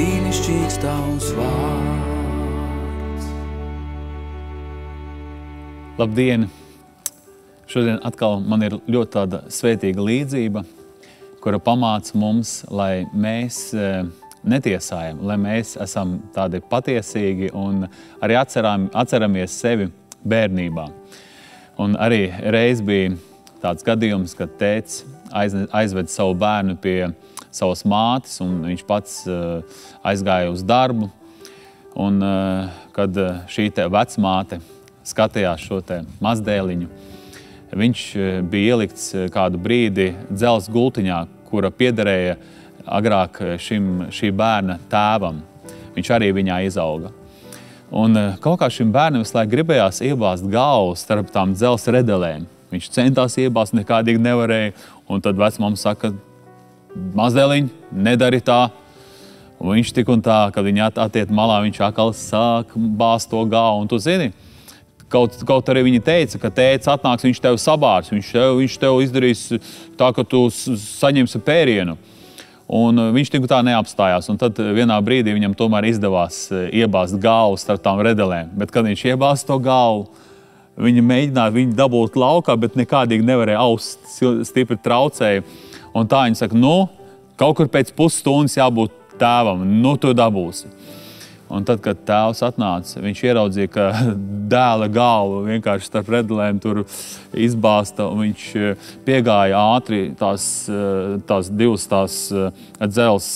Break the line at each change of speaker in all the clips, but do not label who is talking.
brīnišķīgs tavs vārds.
Labdien! Šodien atkal man ir ļoti tāda svētīga līdzība, kura pamāca mums, lai mēs eh, netiesājam, lai mēs esam tādi patiesīgi un arī atceram, atceramies sevi bērnībā. Un arī reiz bija tāds gadījums, kad tēvs aizved savu bērnu pie savas mātes, un viņš pats uh, aizgāja uz darbu. Un, uh, kad šī vecmāte skatījās šo mazdēliņu, viņš bija ielikts kādu brīdi dzelzceļa gultiņā, kura piederēja agrāk šim, šī bērna tēvam. Viņš arī viņā izauga. Un kaut kā šim bērnam visu laiku gribējās iebāzt galvu starp tām dzelzceļa redelēm. Viņš centās iebāzt, nekādīgi nevarēja. Un tad vecmāma saka, mazliet, nedari tā. Un viņš tik un tā, kad viņi attiek malā, viņš atkal sāk bāzt to galvu. Un tu zini, kaut, kaut arī viņi teica, ka tēvs atnāks, viņš tev sabārs, viņš tev, viņš tev izdarīs tā, ka tu saņemsi pērienu. Un viņš tik tā neapstājās. Un tad vienā brīdī viņam tomēr izdevās iebāzt galvu starp tām redelēm. Bet, kad viņš iebāzt to galvu, Viņa mēģināja viņu dabūt laukā, bet nekādīgi nevarēja aust, stipri traucēja. Un tā viņa saka, nu, kaut kur pēc pusstundas jābūt tēvam, nu, tu dabūsi. Un tad, kad tēvs atnāca, viņš ieraudzīja, ka dēla galva vienkārši starp redlēm tur izbāzta. Viņš eh, piegāja ātri tās, eh, tās divas tās eh, dzels,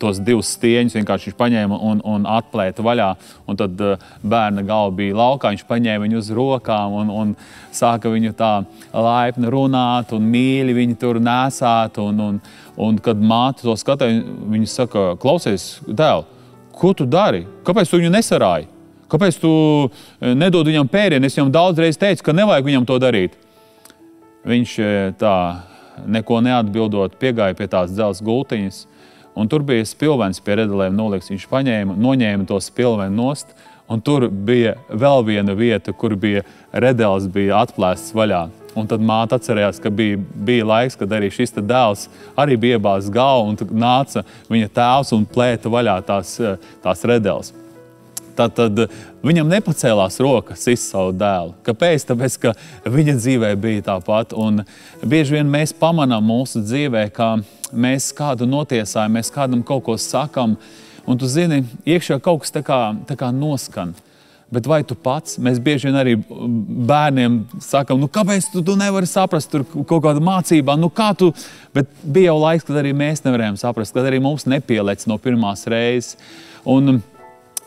tos divus stieņus. Vienkārši viņš paņēma un, un atplēta vaļā. Un tad bērna galva bija laukā. Viņš paņēma viņu uz rokām un, un sāka viņu tā laipni runāt un mīļi viņu tur nesāt. Un, un, un kad māte to skatīja, viņa saka, klausies, dēls! Ko tu dari? Kāpēc tu viņu nesarāji? Kāpēc tu eh, nedod viņam pērienu? Es viņam daudzreiz teicu, ka nevajag viņam to darīt. Viņš eh, tā neko neatbildot, piegāja pie tās dzelzceļa gultiņas, un tur bija spilvens pie redzelēm nolikts. Viņš paņēma, noņēma to spilvenu nost, un tur bija vēl viena vieta, kur bija redzelis, bija atplēsts vaļā. Un tad māte atcerējās, ka bija, bija laiks, kad arī šis dēls arī bija iebāzts galvu, un nāca viņa tēvs un plēta vaļā tās, tās redeles. Tad, tad viņam nepacēlās rokas izsaukt dēlu. Kāpēc? Tāpēc, ka viņa dzīvē bija tāpat. Un bieži vien mēs pamanām mūsu dzīvē, ka mēs kādu notiesājam, mēs kādam kaut ko sakam, un tu zini, iekšā kaut kas tā kā, tā kā noskan. Bet vai tu pats, mēs bieži vien arī bērniem sakām, nu, kāpēc tu, tu nevari saprast tur kaut kādā mācībā, nu, kā tu. Bet bija jau laiks, kad arī mēs nevarējām saprast, kad arī mums nepielēc no pirmās reizes. Un,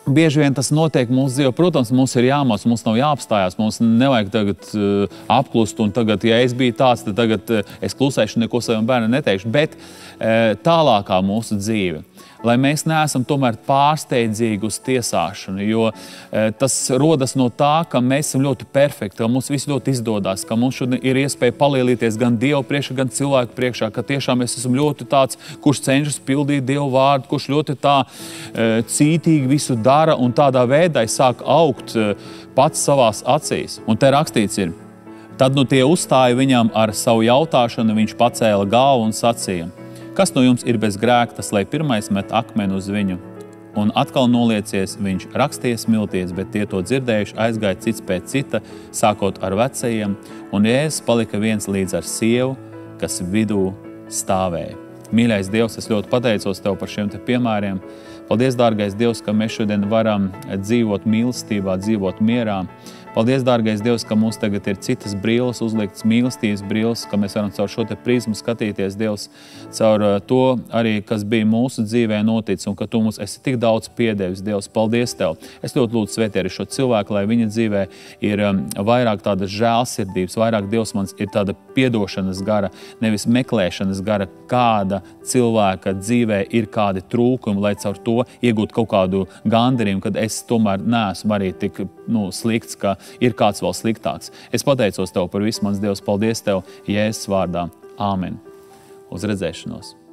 Bieži vien tas notiek mūsu dzīvē. Protams, mums ir jāmācās, mums nav jāapstājās. Mums nevajag tagad uh, apklust. Un tagad, ja es biju tāds, tad tagad uh, es klusēšu, neko savam bērnam neteikšu. Bet uh, tālākā mūsu dzīve lai mēs neesam tomēr pārsteidzīgi uz tiesāšanu, jo e, tas rodas no tā, ka mēs esam ļoti perfekti, ka mums viss ļoti izdodas, ka mums šodien ir iespēja palielīties gan Dievu priekšā, gan cilvēku priekšā, ka tiešām mēs esam ļoti tāds, kurš cenšas pildīt Dievu vārdu, kurš ļoti tā e, cītīgi visu dara un tādā veidā sāk augt e, pats savās acīs. Un te rakstīts ir, Tad nu tie uzstāja viņam ar savu jautāšanu, viņš pacēla galvu un sacīja: Kas no jums ir bez grēka, tas lai pirmais met akmeni uz viņu? Un atkal noliecies, viņš rakstīja smilties, bet tie to dzirdējuši, aizgāja cits pēc cita, sākot ar vecajiem, un Jēzus palika viens līdz ar sievu, kas vidū stāvēja. Mīļais Dievs, es ļoti pateicos Tev par šiem te piemēriem. Paldies, dārgais Dievs, ka mēs šodien varam dzīvot mīlestībā, dzīvot mierā. Paldies, dārgais Dievs, ka mums tagad ir citas brīvības, uzliktas mīlestības brīvības, ka mēs varam caur šo prizmu skatīties, Dievs, caur uh, to arī, kas bija mūsu dzīvē noticis, un ka Tu mums esi tik daudz piedevis, Dievs. Paldies Tev! Es ļoti lūdzu svētī arī šo cilvēku, lai viņa dzīvē ir um, vairāk tādas žēlsirdības, vairāk Dievs man ir tāda piedošanas gara, nevis meklēšanas gara, kāda cilvēka dzīvē ir kādi trūkumi, lai caur to iegūtu kaut kādu gandarījumu, kad es tomēr neesmu arī tik nu, slikts, ka ir kāds vēl sliktāks. Es pateicos Tev par visu, mans Dievs, paldies Tev, Jēzus vārdā. Āmen! Uz redzēšanos!